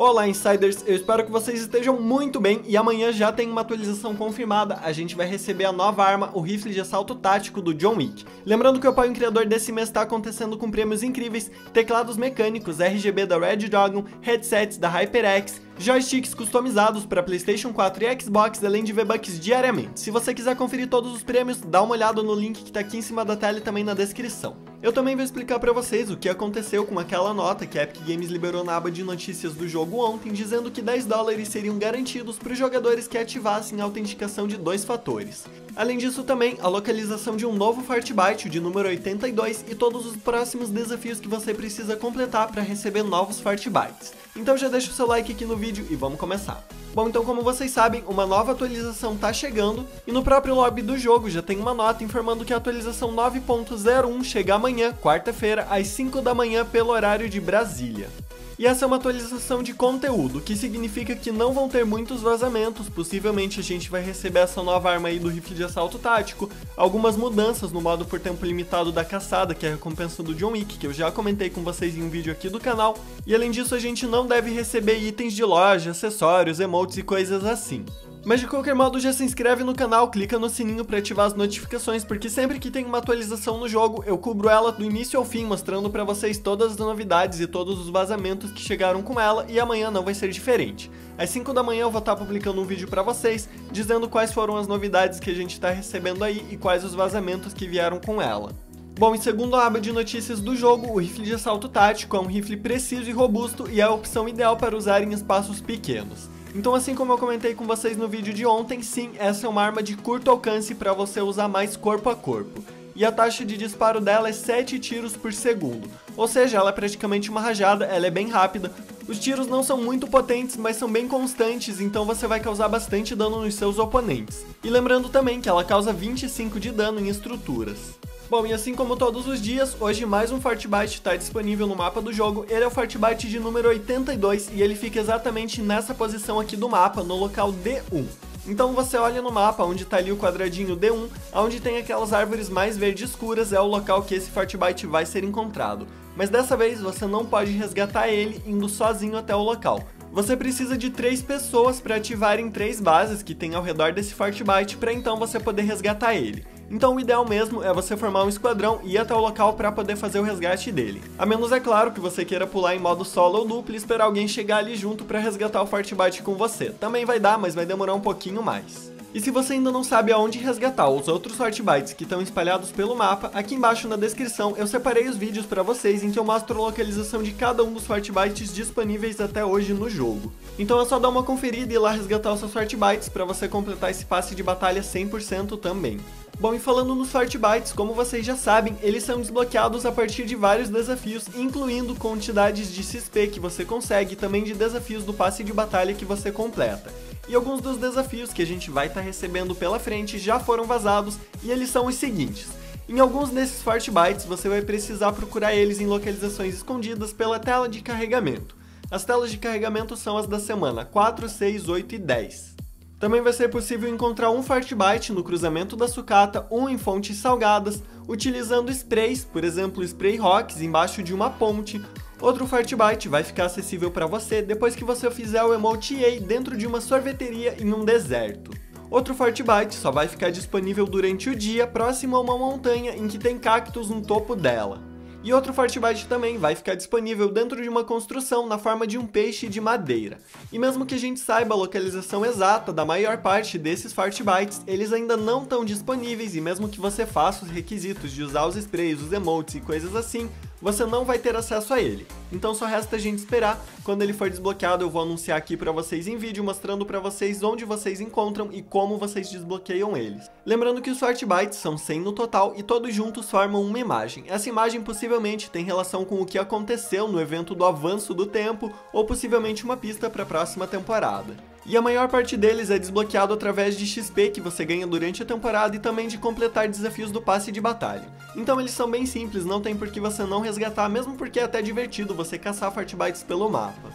Olá Insiders, eu espero que vocês estejam muito bem e amanhã já tem uma atualização confirmada, a gente vai receber a nova arma, o rifle de assalto tático do John Wick. Lembrando que o apoio criador desse mês está acontecendo com prêmios incríveis, teclados mecânicos, RGB da Red Dragon, headsets da HyperX, joysticks customizados para PlayStation 4 e Xbox, além de V-Bucks diariamente. Se você quiser conferir todos os prêmios, dá uma olhada no link que está aqui em cima da tela e também na descrição. Eu também vou explicar para vocês o que aconteceu com aquela nota que a Epic Games liberou na aba de notícias do jogo ontem, dizendo que 10 dólares seriam garantidos para os jogadores que ativassem a autenticação de dois fatores. Além disso também, a localização de um novo Fartbyte, de número 82, e todos os próximos desafios que você precisa completar para receber novos Fartbytes. Então já deixa o seu like aqui no vídeo e vamos começar. Bom, então como vocês sabem, uma nova atualização está chegando, e no próprio lobby do jogo já tem uma nota informando que a atualização 9.01 chega amanhã, quarta-feira, às 5 da manhã pelo horário de Brasília. E essa é uma atualização de conteúdo, que significa que não vão ter muitos vazamentos, possivelmente a gente vai receber essa nova arma aí do rifle de assalto tático, algumas mudanças no modo por tempo limitado da caçada, que é a recompensa do John Wick, que eu já comentei com vocês em um vídeo aqui do canal, e além disso a gente não deve receber itens de loja, acessórios, emotes e coisas assim. Mas de qualquer modo, já se inscreve no canal, clica no sininho para ativar as notificações, porque sempre que tem uma atualização no jogo, eu cubro ela do início ao fim, mostrando para vocês todas as novidades e todos os vazamentos que chegaram com ela, e amanhã não vai ser diferente. Às 5 da manhã eu vou estar publicando um vídeo para vocês, dizendo quais foram as novidades que a gente está recebendo aí e quais os vazamentos que vieram com ela. Bom, e segundo a aba de notícias do jogo, o rifle de assalto tático é um rifle preciso e robusto e é a opção ideal para usar em espaços pequenos. Então assim como eu comentei com vocês no vídeo de ontem, sim, essa é uma arma de curto alcance para você usar mais corpo a corpo. E a taxa de disparo dela é 7 tiros por segundo, ou seja, ela é praticamente uma rajada, ela é bem rápida. Os tiros não são muito potentes, mas são bem constantes, então você vai causar bastante dano nos seus oponentes. E lembrando também que ela causa 25 de dano em estruturas. Bom, e assim como todos os dias, hoje mais um Fortbyte está disponível no mapa do jogo. Ele é o Fortbyte de número 82 e ele fica exatamente nessa posição aqui do mapa, no local D1. Então você olha no mapa onde está ali o quadradinho D1, onde tem aquelas árvores mais verdes escuras, é o local que esse Fortbyte vai ser encontrado. Mas dessa vez você não pode resgatar ele indo sozinho até o local. Você precisa de três pessoas para ativarem três bases que tem ao redor desse Fortbyte para então você poder resgatar ele. Então o ideal mesmo é você formar um esquadrão e ir até o local para poder fazer o resgate dele. A menos é claro que você queira pular em modo solo ou duplo e esperar alguém chegar ali junto para resgatar o Fortbyte com você. Também vai dar, mas vai demorar um pouquinho mais. E se você ainda não sabe aonde resgatar os outros Fortbytes que estão espalhados pelo mapa, aqui embaixo na descrição eu separei os vídeos para vocês em que eu mostro a localização de cada um dos Fortbytes disponíveis até hoje no jogo. Então é só dar uma conferida e ir lá resgatar os seus Fortbytes para você completar esse passe de batalha 100% também. Bom, e falando nos Fortbytes, como vocês já sabem, eles são desbloqueados a partir de vários desafios, incluindo quantidades de XP que você consegue e também de desafios do passe de batalha que você completa. E alguns dos desafios que a gente vai estar tá recebendo pela frente já foram vazados e eles são os seguintes. Em alguns desses Fortbytes você vai precisar procurar eles em localizações escondidas pela tela de carregamento. As telas de carregamento são as da semana 4, 6, 8 e 10. Também vai ser possível encontrar um Fartbyte no cruzamento da sucata, um em fontes salgadas, utilizando sprays, por exemplo, spray rocks embaixo de uma ponte. Outro Fartbyte vai ficar acessível para você depois que você fizer o emote EA dentro de uma sorveteria em um deserto. Outro Fartbyte só vai ficar disponível durante o dia próximo a uma montanha em que tem cactos no topo dela. E outro Fortbyte também vai ficar disponível dentro de uma construção na forma de um peixe de madeira. E mesmo que a gente saiba a localização exata da maior parte desses Fortbytes, eles ainda não estão disponíveis e mesmo que você faça os requisitos de usar os sprays, os emotes e coisas assim, você não vai ter acesso a ele. Então só resta a gente esperar, quando ele for desbloqueado eu vou anunciar aqui para vocês em vídeo, mostrando para vocês onde vocês encontram e como vocês desbloqueiam eles. Lembrando que os Swart Bytes são 100 no total e todos juntos formam uma imagem. Essa imagem possivelmente tem relação com o que aconteceu no evento do avanço do tempo, ou possivelmente uma pista para a próxima temporada e a maior parte deles é desbloqueado através de XP que você ganha durante a temporada e também de completar desafios do passe de batalha. Então eles são bem simples, não tem por que você não resgatar, mesmo porque é até divertido você caçar Fartbytes pelo mapa.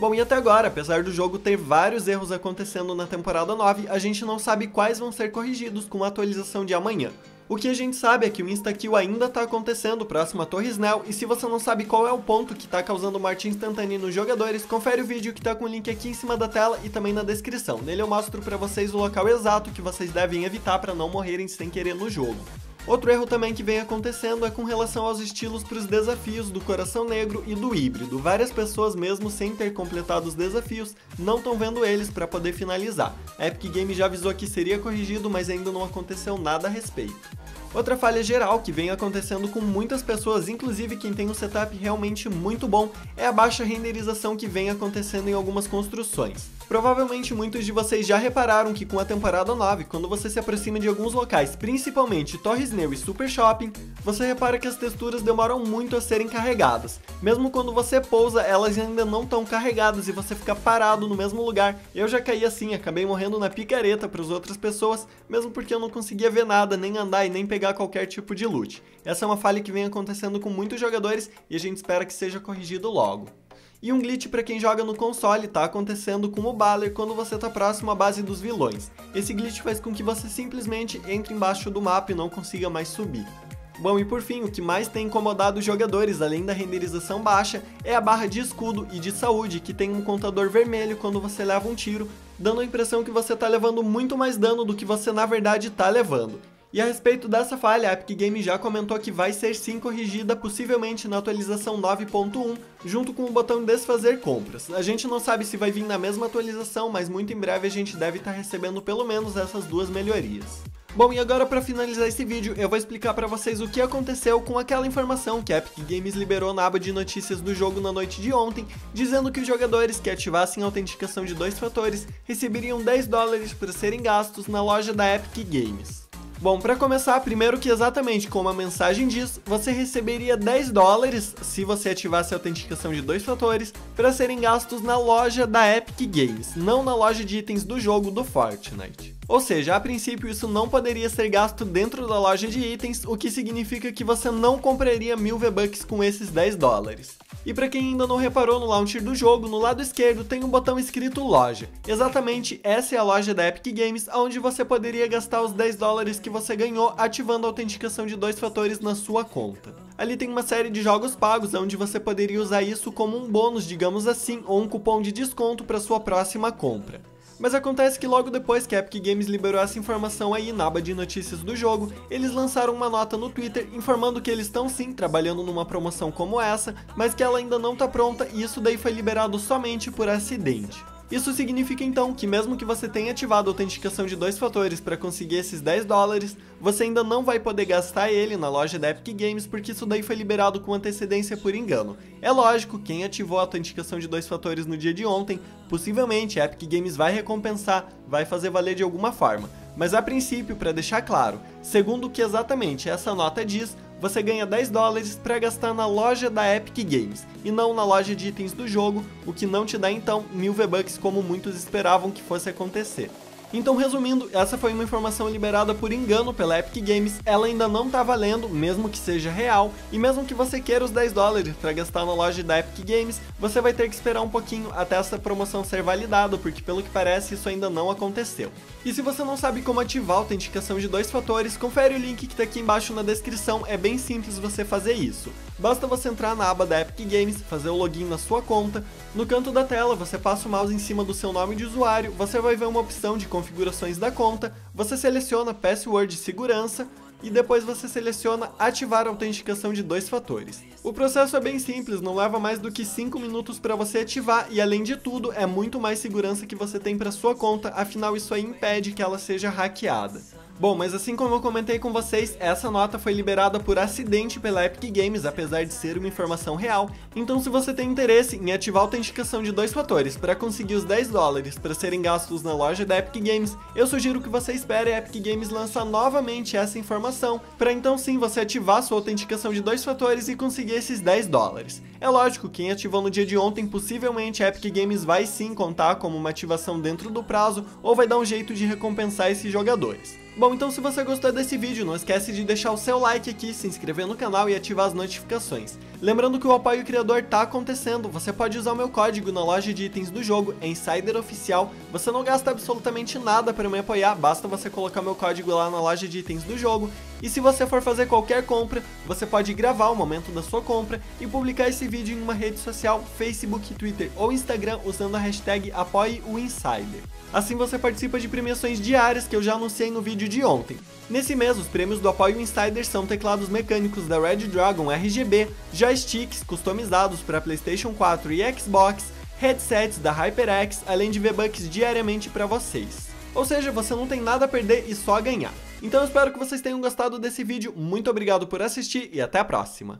Bom, e até agora, apesar do jogo ter vários erros acontecendo na temporada 9, a gente não sabe quais vão ser corrigidos com a atualização de amanhã. O que a gente sabe é que o insta-kill ainda está acontecendo próximo à Torre Snell, e se você não sabe qual é o ponto que está causando morte instantânea nos jogadores, confere o vídeo que está com o link aqui em cima da tela e também na descrição. Nele eu mostro para vocês o local exato que vocês devem evitar para não morrerem sem querer no jogo. Outro erro também que vem acontecendo é com relação aos estilos para os desafios do Coração Negro e do Híbrido. Várias pessoas, mesmo sem ter completado os desafios, não estão vendo eles para poder finalizar. A Epic Games já avisou que seria corrigido, mas ainda não aconteceu nada a respeito. Outra falha geral que vem acontecendo com muitas pessoas, inclusive quem tem um setup realmente muito bom, é a baixa renderização que vem acontecendo em algumas construções. Provavelmente muitos de vocês já repararam que com a temporada 9, quando você se aproxima de alguns locais, principalmente Torres Neu e Super Shopping, você repara que as texturas demoram muito a serem carregadas. Mesmo quando você pousa, elas ainda não estão carregadas e você fica parado no mesmo lugar. Eu já caí assim, acabei morrendo na picareta para as outras pessoas, mesmo porque eu não conseguia ver nada, nem andar e nem pegar qualquer tipo de loot. Essa é uma falha que vem acontecendo com muitos jogadores e a gente espera que seja corrigido logo. E um glitch para quem joga no console está acontecendo com o Baller quando você está próximo à base dos vilões. Esse glitch faz com que você simplesmente entre embaixo do mapa e não consiga mais subir. Bom, e por fim, o que mais tem incomodado os jogadores, além da renderização baixa, é a barra de escudo e de saúde, que tem um contador vermelho quando você leva um tiro, dando a impressão que você está levando muito mais dano do que você na verdade está levando. E a respeito dessa falha, a Epic Games já comentou que vai ser sim corrigida, possivelmente na atualização 9.1, junto com o botão desfazer compras. A gente não sabe se vai vir na mesma atualização, mas muito em breve a gente deve estar tá recebendo pelo menos essas duas melhorias. Bom, e agora para finalizar esse vídeo, eu vou explicar para vocês o que aconteceu com aquela informação que a Epic Games liberou na aba de notícias do jogo na noite de ontem, dizendo que os jogadores que ativassem a autenticação de dois fatores receberiam 10 dólares para serem gastos na loja da Epic Games. Bom, para começar, primeiro que exatamente como a mensagem diz, você receberia 10 dólares se você ativasse a autenticação de dois fatores para serem gastos na loja da Epic Games, não na loja de itens do jogo do Fortnite. Ou seja, a princípio isso não poderia ser gasto dentro da loja de itens, o que significa que você não compraria mil V-Bucks com esses 10 dólares. E para quem ainda não reparou no launcher do jogo, no lado esquerdo tem um botão escrito loja. Exatamente essa é a loja da Epic Games, onde você poderia gastar os 10 dólares que você ganhou ativando a autenticação de dois fatores na sua conta. Ali tem uma série de jogos pagos, onde você poderia usar isso como um bônus, digamos assim, ou um cupom de desconto para sua próxima compra. Mas acontece que logo depois que a Epic Games liberou essa informação aí na aba de notícias do jogo, eles lançaram uma nota no Twitter informando que eles estão sim trabalhando numa promoção como essa, mas que ela ainda não tá pronta e isso daí foi liberado somente por acidente. Isso significa então que mesmo que você tenha ativado a autenticação de dois fatores para conseguir esses 10 dólares, você ainda não vai poder gastar ele na loja da Epic Games porque isso daí foi liberado com antecedência por engano. É lógico, quem ativou a autenticação de dois fatores no dia de ontem, possivelmente a Epic Games vai recompensar, vai fazer valer de alguma forma. Mas a princípio, para deixar claro, segundo o que exatamente essa nota diz, você ganha 10 dólares para gastar na loja da Epic Games e não na loja de itens do jogo, o que não te dá então mil V-Bucks como muitos esperavam que fosse acontecer. Então, resumindo, essa foi uma informação liberada por engano pela Epic Games, ela ainda não tá valendo, mesmo que seja real, e mesmo que você queira os 10 dólares para gastar na loja da Epic Games, você vai ter que esperar um pouquinho até essa promoção ser validada, porque pelo que parece isso ainda não aconteceu. E se você não sabe como ativar a autenticação de dois fatores, confere o link que tá aqui embaixo na descrição, é bem simples você fazer isso. Basta você entrar na aba da Epic Games, fazer o login na sua conta, no canto da tela você passa o mouse em cima do seu nome de usuário, você vai ver uma opção de configurações da conta, você seleciona Password segurança, e depois você seleciona ativar a autenticação de dois fatores. O processo é bem simples, não leva mais do que 5 minutos para você ativar e além de tudo é muito mais segurança que você tem para sua conta, afinal isso aí impede que ela seja hackeada. Bom, mas assim como eu comentei com vocês, essa nota foi liberada por acidente pela Epic Games, apesar de ser uma informação real. Então, se você tem interesse em ativar a autenticação de dois fatores para conseguir os 10 dólares para serem gastos na loja da Epic Games, eu sugiro que você espere a Epic Games lançar novamente essa informação, para então sim você ativar sua autenticação de dois fatores e conseguir esses 10 dólares. É lógico, quem ativou no dia de ontem, possivelmente a Epic Games vai sim contar como uma ativação dentro do prazo ou vai dar um jeito de recompensar esses jogadores. Bom, então se você gostou desse vídeo, não esquece de deixar o seu like aqui, se inscrever no canal e ativar as notificações. Lembrando que o apoio criador tá acontecendo, você pode usar o meu código na loja de itens do jogo, Insider Oficial. Você não gasta absolutamente nada para me apoiar, basta você colocar meu código lá na loja de itens do jogo. E se você for fazer qualquer compra, você pode gravar o momento da sua compra e publicar esse vídeo em uma rede social, Facebook, Twitter ou Instagram usando a hashtag ApoieOInsider. Assim você participa de premiações diárias que eu já anunciei no vídeo de ontem. Nesse mês, os prêmios do Apoio Insider são teclados mecânicos da Red Dragon RGB, joysticks customizados para PlayStation 4 e Xbox, headsets da HyperX, além de V-Bucks diariamente para vocês. Ou seja, você não tem nada a perder e só a ganhar. Então eu espero que vocês tenham gostado desse vídeo, muito obrigado por assistir e até a próxima!